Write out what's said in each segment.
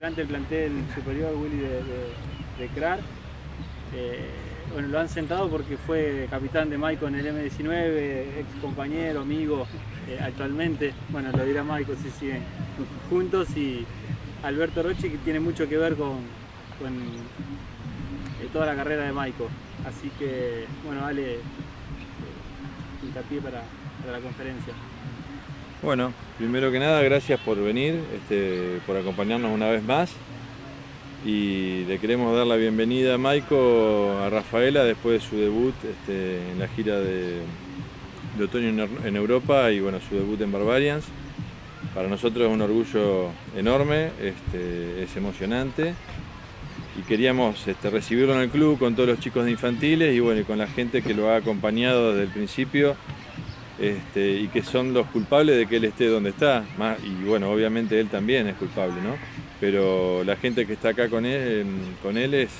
Durante el plantel superior Willy de, de, eh, bueno, lo han sentado porque fue capitán de Maico en el M19, ex compañero, amigo eh, actualmente. Bueno, lo dirá Maico si siguen juntos y Alberto Roche que tiene mucho que ver con, eh, toda la carrera de Maico. Así que, bueno, vale hincapié para, para la conferencia. Bueno, primero que nada, gracias por venir, este, por acompañarnos una vez más. Y le queremos dar la bienvenida a Maiko, a Rafaela, después de su debut este, en la gira de, otoño en, Europa y bueno, su debut en Barbarians. Para nosotros es un orgullo enorme, este, es emocionante y queríamos recibirlo en el club con todos los chicos de infantiles y bueno, y con la gente que lo ha acompañado desde el principio este, y que son los culpables de que él esté donde está. y bueno, obviamente él también es culpable, ¿no? Pero la gente que está acá con él, con él es,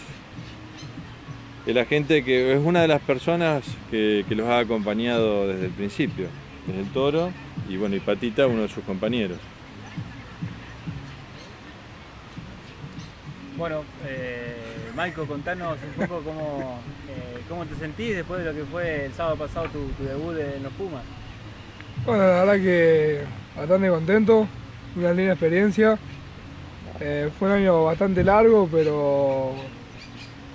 la gente que es una de las personas que, los ha acompañado desde el principio, desde el toro, y bueno, y Patita, uno de sus compañeros. Bueno, eh, Maiko, contanos un poco cómo, eh, cómo te sentís después de lo que fue el sábado pasado tu, debut en los Pumas. Bueno, la verdad que bastante contento, una linda experiencia. Eh, fue un año bastante largo, pero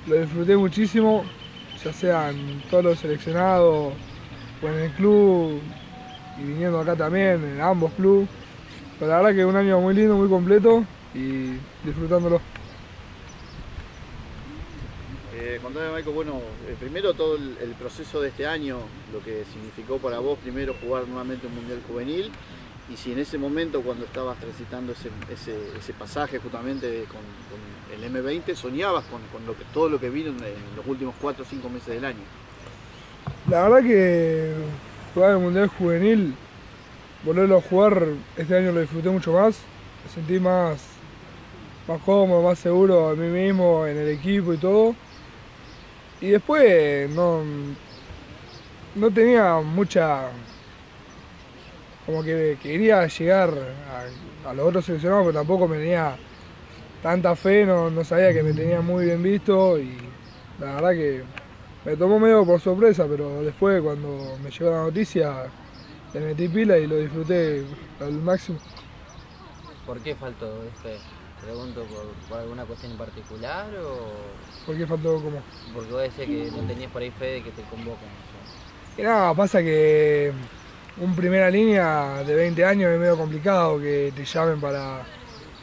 lo disfruté muchísimo, ya sean todos los seleccionados o en el club y viniendo acá también, en ambos clubes. Pero la verdad que un año muy lindo, muy completo y disfrutándolo. Contame, Michael, bueno, eh, primero todo el, proceso de este año, lo que significó para vos primero jugar nuevamente un Mundial Juvenil y si en ese momento cuando estabas transitando ese, pasaje justamente con, el M20 soñabas con, que, todo lo que vino en, los últimos 4 o 5 meses del año. La verdad que jugar el Mundial Juvenil, volverlo a jugar este año lo disfruté mucho más, me sentí más, más cómodo, más seguro a mí mismo, en el equipo y todo. Y después no, no tenía mucha... Como que quería llegar a, los otros seleccionados, pero tampoco me tenía tanta fe, no, no sabía que me tenía muy bien visto y la verdad que me tomó medio por sorpresa, pero después cuando me llegó la noticia le metí pila y lo disfruté al máximo. ¿Por qué faltó este? Pregunto por, alguna cuestión en particular o...? ¿Por qué faltó cómo? Porque vos decías que no tenías por ahí fe de que te convocan. Y nada, pasa que un primera línea de 20 años es medio complicado que te llamen para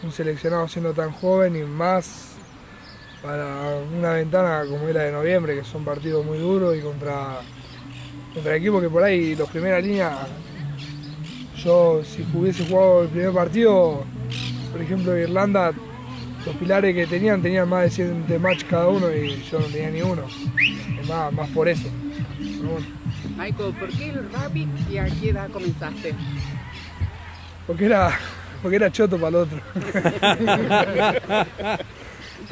un seleccionado siendo tan joven y más para una ventana como es la de noviembre, que son partidos muy duros y contra, contra equipos que por ahí los primera línea, yo si hubiese jugado el primer partido por ejemplo, Irlanda, los pilares que tenían, tenían más de 7 match cada uno y yo no tenía ni uno. más, más por eso. Michael, ¿por qué el rugby y a qué edad comenzaste? Porque era, porque era choto para el otro.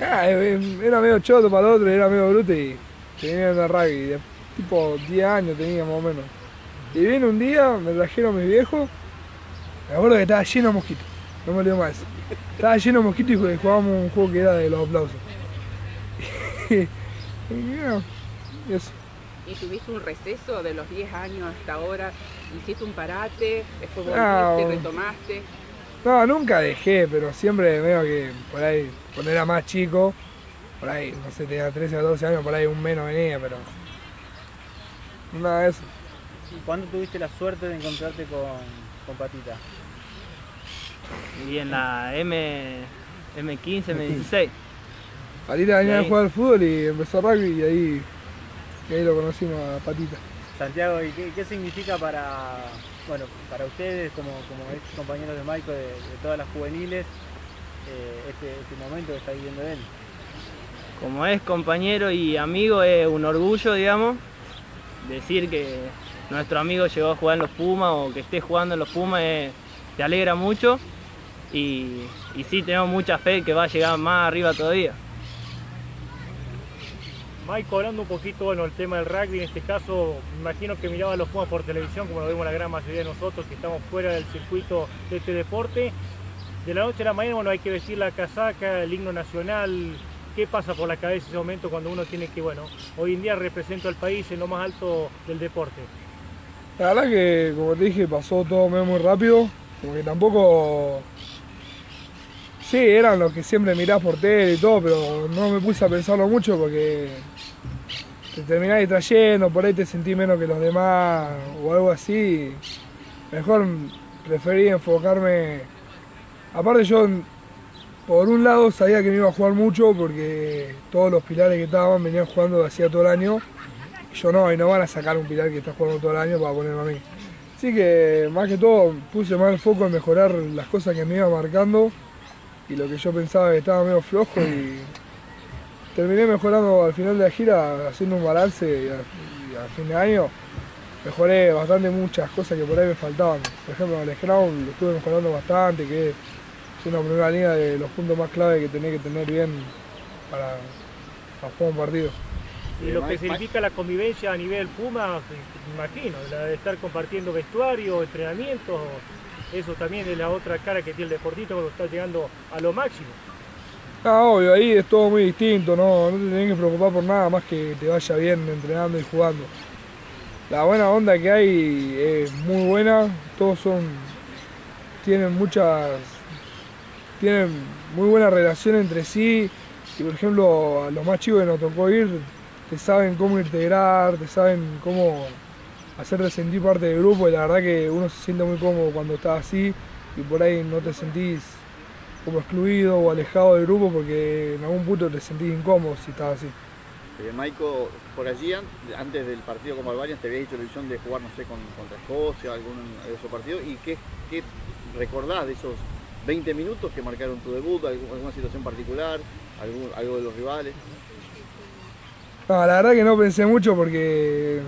Ah, eh, eh, era medio choto para el otro, era medio bruto y tenía el rugby. Tipo 10 años tenía más o menos. Y vine un día, me trajeron mis viejos. Me acuerdo que estaba lleno de mosquitos no me olvido más. Estaba lleno de mosquitos y jugábamos un juego que era de los aplausos. y, eso. ¿Y tuviste un receso de los 10 años hasta ahora? ¿Hiciste un parate? ¿Después volviste, retomaste? No, nunca dejé, pero siempre veo que por ahí, cuando era más chico, por ahí, no sé, tenía 13 o 12 años, por ahí un menos venía, pero nada de eso. ¿Y cuándo tuviste la suerte de encontrarte con, con Patita? Y en la M, M15, M16. Patita venía a jugar al fútbol y empezó rugby y ahí, ahí lo conocimos a Patita. Santiago, ¿y qué, significa para, bueno, para ustedes como, como ex compañeros de Maico de, todas las juveniles eh, este, este, momento que está viviendo él? Como es compañero y amigo es un orgullo, digamos, decir que nuestro amigo llegó a jugar en los Pumas o que esté jugando en los Pumas te alegra mucho y, sí tenemos mucha fe que va a llegar más arriba todavía. Mike, hablando un poquito bueno, el tema del rugby, en este caso, me imagino que miraba los Pumas por televisión, como lo vemos la gran mayoría de nosotros que estamos fuera del circuito de este deporte. de la noche a la mañana, bueno, hay que vestir la casaca, el himno nacional. ¿Qué pasa por la cabeza en ese momento cuando uno tiene que, bueno, hoy en día represento al país en lo más alto del deporte? La verdad que, como te dije, pasó todo muy rápido, como que tampoco... Sí, eran los que siempre mirás por tele y todo, pero no me puse a pensarlo mucho porque te terminás distrayendo, por ahí te sentí menos que los demás o algo así. Mejor preferí enfocarme. Aparte yo por un lado sabía que no iba a jugar mucho porque todos los pilares que estaban venían jugando hacía todo el año. Yo no, y no van a sacar un pilar que está jugando todo el año para ponerme a mí. Así que más que todo puse más el foco en mejorar las cosas que me iba marcando y lo que yo pensaba que estaba medio flojo y terminé mejorando al final de la gira haciendo un balance y a, fin de año mejoré bastante muchas cosas que por ahí me faltaban. Por ejemplo, el scrum lo estuve mejorando bastante, que es una primera línea de los puntos más clave que tenés que tener bien para, jugar un partido. Y lo que significa la convivencia a nivel Puma, imagino, la de estar compartiendo vestuario, entrenamiento, eso también es la otra cara que tiene el deportista cuando está llegando a lo máximo. Ah, obvio, ahí es todo muy distinto, no, no te tenés que preocupar por nada más que te vaya bien entrenando y jugando. La buena onda que hay es muy buena, todos son, tienen muchas, tienen muy buena relación entre sí y por ejemplo a los más chicos que nos tocó ir, te saben cómo integrar, te saben cómo hacerte sentir parte del grupo y la verdad que uno se siente muy cómodo cuando está así y por ahí no te sentís como excluido o alejado del grupo porque en algún punto te sentís incómodo si estás así. Eh, Maiko, por allí, antes del partido con Albania, te había dicho la ilusión de jugar, no sé, con, contra Escocia, algún de esos partidos, y qué, qué recordás de esos 20 minutos que marcaron tu debut, alguna situación particular, algo de los rivales? No, la verdad que no pensé mucho porque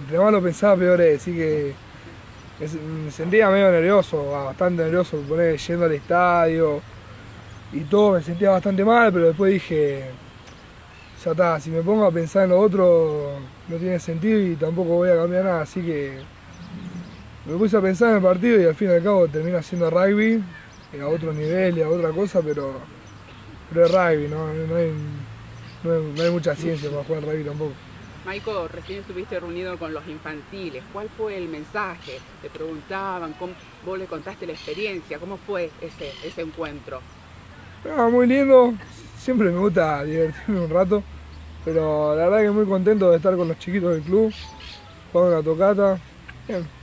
entre más lo pensaba peor es, así que me sentía medio nervioso, bastante nervioso, poner yendo al estadio y todo, me sentía bastante mal, pero después dije, ya está, si me pongo a pensar en lo otro no tiene sentido y tampoco voy a cambiar nada, así que me puse a pensar en el partido y al fin y al cabo termina siendo rugby, a otro nivel y a otra cosa, pero, pero es rugby, ¿no? hay, no hay mucha ciencia para jugar rugby tampoco. Maiko, recién estuviste reunido con los infantiles. ¿Cuál fue el mensaje? Te preguntaban, cómo, vos le contaste la experiencia. ¿Cómo fue ese, ese encuentro? Ah, muy lindo. Siempre me gusta divertirme un rato. Pero la verdad que muy contento de estar con los chiquitos del club, jugando la tocata. Bien.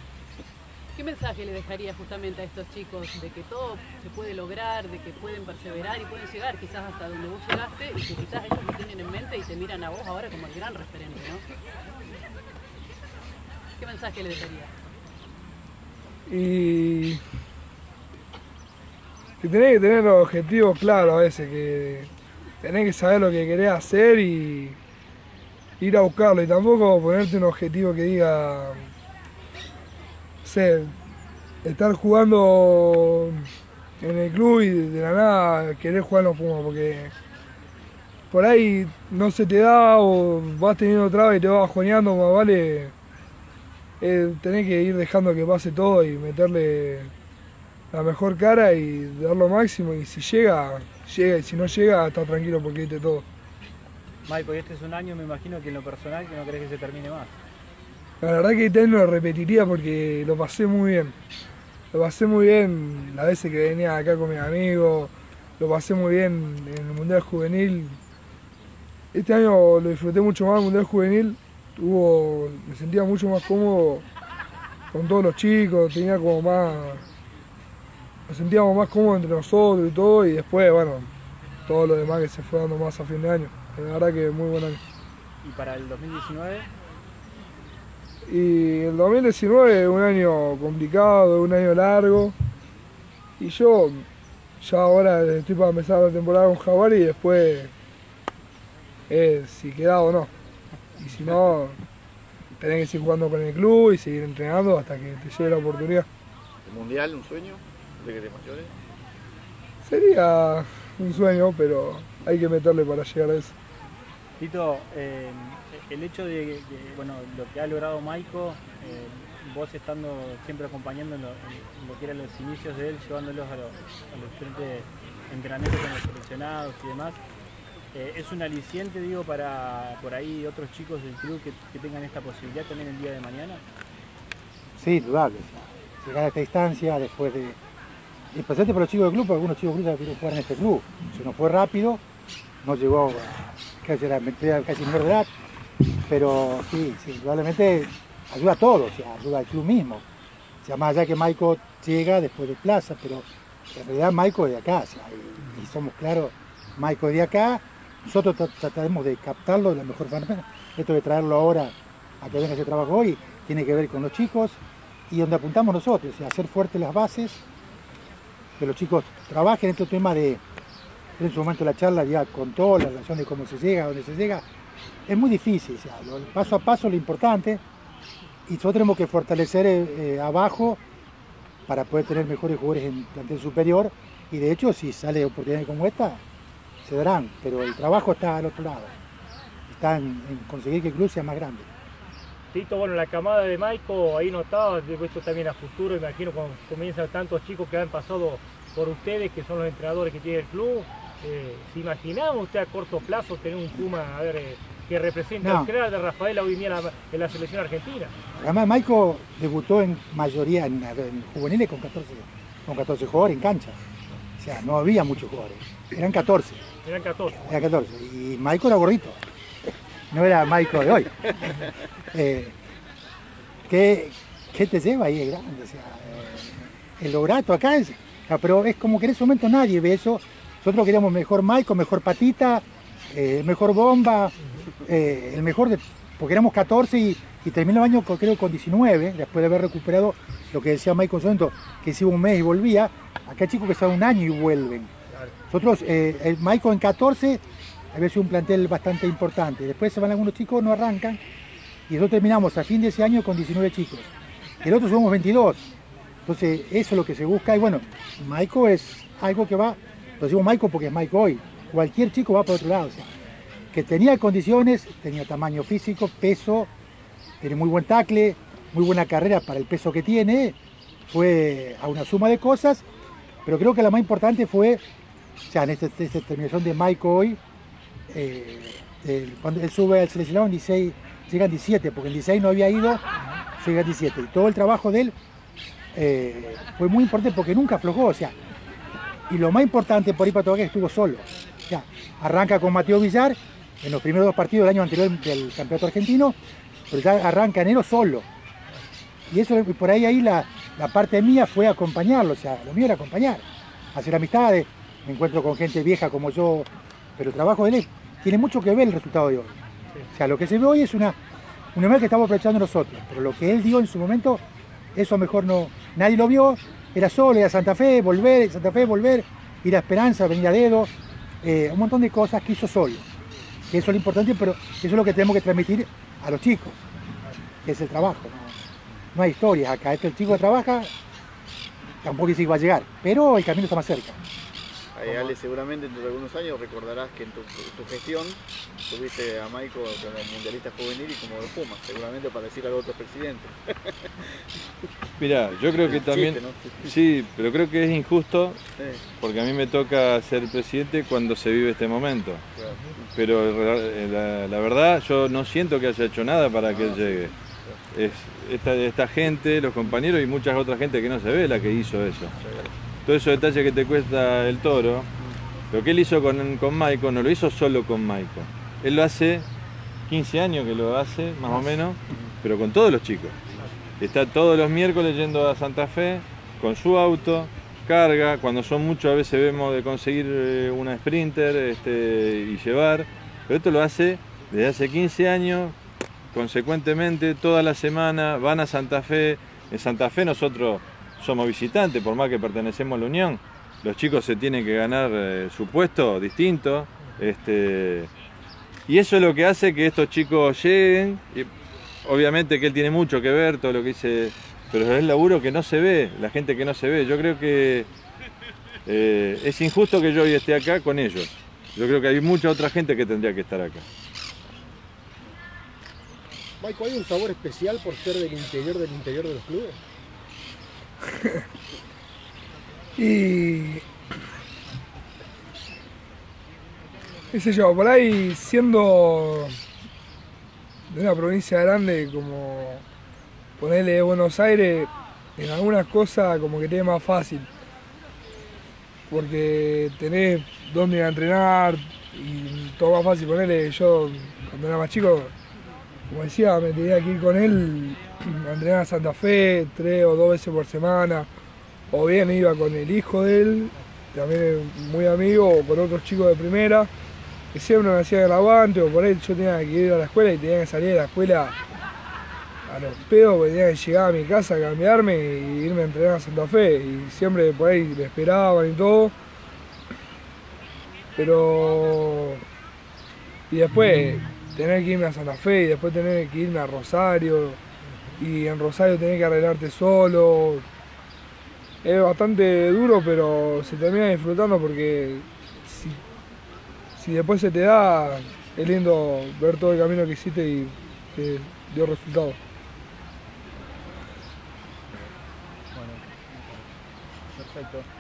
¿Qué mensaje le dejaría justamente a estos chicos de que todo se puede lograr, de que pueden perseverar y pueden llegar quizás hasta donde vos llegaste y que quizás ellos lo tienen en mente y te miran a vos ahora como el gran referente, ¿no? ¿Qué mensaje le dejaría? Y que tenés que tener los objetivos claros a veces, que tenés que saber lo que querés hacer y ir a buscarlo y tampoco ponerte un objetivo que diga sé, estar jugando en el club y de la nada querer jugar los Pumas, porque por ahí no se te da o vas teniendo traba y te vas bajoneando, más vale eh, tenés que ir dejando que pase todo y meterle la mejor cara y dar lo máximo y si llega, llega y si no llega, está tranquilo porque diste todo. Mike, este es un año, me imagino que en lo personal que no crees que se termine más. La verdad que este no lo repetiría porque lo pasé muy bien. Lo pasé muy bien las veces que venía acá con mis amigos, lo pasé muy bien en el Mundial Juvenil. Este año lo disfruté mucho más el Mundial Juvenil, Hubo, me sentía mucho más cómodo con todos los chicos, tenía como más, nos sentíamos más cómodos entre nosotros y todo, y después, bueno, todo lo demás que se fue dando más a fin de año. La verdad que muy buen año. ¿Y para el 2019? Y el 2019 es un año complicado, un año largo. Y yo ya ahora estoy para empezar la temporada con Jaguar y después si queda o no. Y si no, tenés que seguir jugando con el club y seguir entrenando hasta que te llegue la oportunidad. ¿El mundial, un sueño de que te mayores? Sería un sueño, pero hay que meterle para llegar a eso. Tito, eh, el hecho de que, bueno, lo que ha logrado Maiko, eh, vos estando siempre acompañando lo, lo que eran los inicios de él, llevándolos a los, a los diferentes entrenamientos con los seleccionados y demás, eh, es un aliciente, digo, para por ahí otros chicos del club que, que tengan esta posibilidad también el día de mañana. Sí, sea, llegar a esta distancia después de. Y especialmente para los chicos del club, porque algunos chicos del club quieren jugar en este club. Se nos fue rápido, no llegó a casi, era, casi pero sí, sí, indudablemente ayuda a todos, ayuda al club mismo. O sea, más allá que Michael llega después de Plaza, pero en realidad Michael es de acá, y, somos claros, Michael es de acá, nosotros tra- trataremos de captarlo de la mejor manera. Esto de traerlo ahora a que venga ese trabajo hoy tiene que ver con los chicos y donde apuntamos nosotros, o hacer fuertes las bases, que los chicos trabajen en este tema de, en su momento la charla ya contó la relación de cómo se llega, dónde se llega, es muy difícil, o sea, paso a paso lo importante y nosotros tenemos que fortalecer eh, eh, abajo para poder tener mejores jugadores en plantel superior y de hecho si sale oportunidades como esta se darán, pero el trabajo está al otro lado, está en, conseguir que el club sea más grande. Tito, bueno, la camada de Maico, ahí notaba, esto también a futuro, imagino cuando comienzan tantos chicos que han pasado por ustedes, que son los entrenadores que tiene el club, eh, ¿se imaginaba usted a corto plazo tener un Puma, a ver, eh, que representa No. el crack de Rafael hoy en día en la, selección argentina? Además, Maico debutó en mayoría en, en juveniles con 14, con 14 jugadores en cancha. O sea, no había muchos jugadores. Eran 14. Eran 14. Era 14. Y Maico era gordito. No era Maico de hoy. Eh, ¿qué, qué te lleva ahí? Es grande. O sea, el lograto acá es. Pero es como que en ese momento nadie ve eso. Nosotros queríamos mejor Maico, mejor Patita, eh, mejor Bomba, eh, el mejor de. Porque éramos 14 y, y terminó el año creo con 19, después de haber recuperado lo que decía Maico Santo, que iba un mes y volvía. Acá hay chicos que están un año y vuelven. Nosotros, eh, el Maico en 14 había sido un plantel bastante importante. Después se van algunos chicos, no arrancan. Y nosotros terminamos a fin de ese año con 19 chicos. El otro somos 22. Entonces, eso es lo que se busca. Y bueno, Maico es algo que va, lo decimos Maico porque es Maico hoy. Cualquier chico va por otro lado. o sea, que tenía condiciones, tenía tamaño físico, peso, tiene muy buen tacle, muy buena carrera para el peso que tiene. Fue a una suma de cosas, pero creo que la más importante fue, o sea, en esta, esta terminación de Maico hoy, eh, cuando él sube al seleccionado en 16, llegan 17, porque en 16 no había ido, llega 17. Y todo el trabajo de él eh, fue muy importante porque nunca aflojó, o sea, y lo más importante por ahí para todo que estuvo solo. Sea, arranca con Mateo Villar en los primeros dos partidos del año anterior del campeonato argentino, pero ya arranca enero solo. Y eso, y por ahí, ahí la, la parte mía fue acompañarlo, o sea, lo mío era acompañar, hacer amistades, me encuentro con gente vieja como yo, pero el trabajo de él tiene mucho que ver el resultado de hoy. O sea, lo que se ve hoy es una, una que estamos aprovechando nosotros, pero lo que él dio en su momento, eso mejor no, nadie lo vio, era solo, ir a Santa Fe, volver, Santa Fe, volver, ir a Esperanza, venir a Dedo, eh, un montón de cosas que hizo solo. Que eso es lo importante, pero eso es lo que tenemos que transmitir a los chicos, que es el trabajo. No, no hay historias acá, este el chico que trabaja, tampoco dice que va a llegar, pero el camino está más cerca. Eh, Ale, seguramente dentro de algunos años recordarás que en tu, tu gestión tuviste a Maico como mundialista juvenil y como de Pumas, seguramente para decir algo a otros presidentes. Mira, yo creo que también, chiste, ¿no? sí, pero creo que es injusto Sí, porque a mí me toca ser presidente cuando se vive este momento. claro. Pero eh, la, la verdad yo no siento que haya hecho nada para que él llegue. Es esta, esta gente, los compañeros y muchas otras gente que no se ve la que hizo eso. Todos esos detalles que te cuesta el toro, lo que él hizo con, con Maiko no lo hizo solo con Maiko. Él lo hace 15 años que lo hace, más o menos, pero con todos los chicos. Está todos los miércoles yendo a Santa Fe con su auto, carga, cuando son muchos a veces vemos de conseguir eh, una sprinter este, y llevar, pero esto lo hace desde hace 15 años, consecuentemente toda la semana van a Santa Fe, en Santa Fe nosotros somos visitantes, por más que pertenecemos a la Unión, los chicos se tienen que ganar eh, su puesto distinto, este, y eso es lo que hace que estos chicos lleguen, obviamente que él tiene mucho que ver, todo lo que dice, pero es el laburo que no se ve, la gente que no se ve. Yo creo que eh, es injusto que yo hoy esté acá con ellos. Yo creo que hay mucha otra gente que tendría que estar acá. Maico, ¿hay un sabor especial por ser del interior del interior de los clubes? Y. qué sé yo, por ahí siendo de una provincia grande como ponerle Buenos Aires, en algunas cosas como que tiene más fácil. Porque tenés dónde ir a entrenar y todo más fácil. Ponerle yo, cuando era más chico, como decía, me tenía que ir con él a entrenar a Santa Fe tres o dos veces por semana. O bien iba con el hijo de él, también muy amigo, o con otros chicos de primera, que siempre me hacían el aguante, o por ahí yo tenía que ir a la escuela y tenía que salir de la escuela a los pedos, porque tenía que llegar a mi casa a cambiarme y irme a entrenar a Santa Fe. Y siempre por ahí me esperaban y todo. Pero. Y después tener que irme a Santa Fe y después tener que irme a Rosario. Y en Rosario tener que arreglarte solo. Es bastante duro, pero se termina disfrutando porque si, si después se te da, es lindo ver todo el camino que hiciste y que dio resultado. Perfecto.